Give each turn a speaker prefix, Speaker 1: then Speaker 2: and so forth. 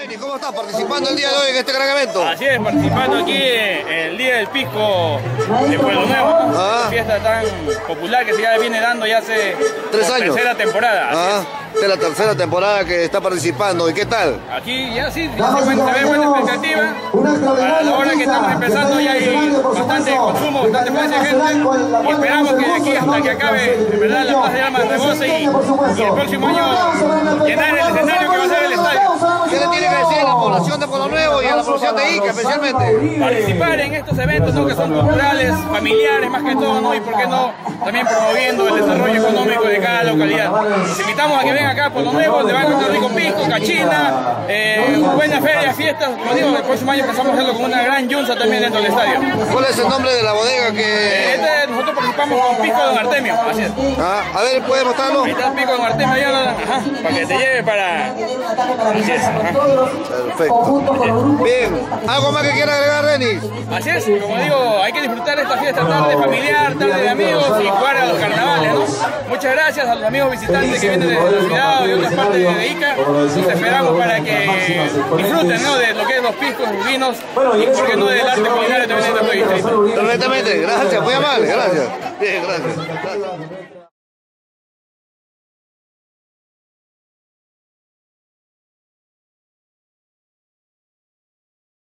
Speaker 1: Denis, ¿cómo estás participando el día de hoy en este gran evento?
Speaker 2: Así es, participando aquí en el Día del Pisco de Pueblo Nuevo,
Speaker 1: Ah.
Speaker 2: una fiesta tan popular que se ya viene dando ya hace
Speaker 1: Tres años.
Speaker 2: tercera temporada.
Speaker 1: Ah, de la tercera temporada que está participando. ¿Y qué tal?
Speaker 2: es. Aquí ya sí, se ve buena expectativa. Para la hora que estamos empezando ya hay bastante consumo, bastante de gente y esperamos que de aquí hasta que acabe, en verdad, la Plaza de Armas rebose y, y el próximo año llenar el escenario que va a ser
Speaker 1: De Ica especialmente?
Speaker 2: participar en estos eventos ¿no? que son culturales, familiares más que todo, ¿no? y por qué no también promoviendo el desarrollo económico de cada localidad. Los invitamos a que vengan acá a Pueblo Nuevo, donde van a encontrar rico pisco, cachina, eh, buenas ferias, fiestas. Como digo, el próximo año empezamos a hacerlo con una gran yunza también dentro del estadio.
Speaker 1: ¿Cuál es el nombre de la bodega que...?
Speaker 2: Este, nosotros participamos con Pisco Don Artemio, así es.
Speaker 1: Ah, a ver, ¿puede mostrarlo?
Speaker 2: Ahí está el Pisco Don Artemio, ya, ajá, para que te lleve para... Así es, ajá.
Speaker 1: Perfecto. Bien, ¿algo más que quiera agregar, Denis?
Speaker 2: Así es, como digo, hay que disfrutar esta fiesta, tarde familiar, tarde de amigos y jugar a los carnavales, ¿no? Muchas gracias a los amigos visitantes que vienen de la ciudad de otras partes de Ica. Los esperamos para que disfruten, ¿no? De lo que es los piscos, los vinos y, por qué no, del arte culinario también distrito.
Speaker 1: Perfectamente, gracias, muy amable, gracias. Bien, gracias.